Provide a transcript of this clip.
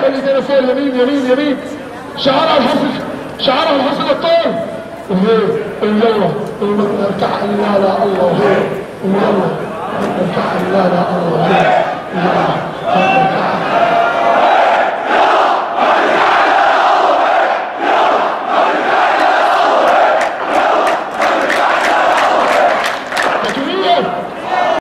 كل كده فوق اليمين يمين يمين. شعرها الحصن شعرها الحصن الطول. وهي ويلا لا الله. ويلا ارتاح لا لا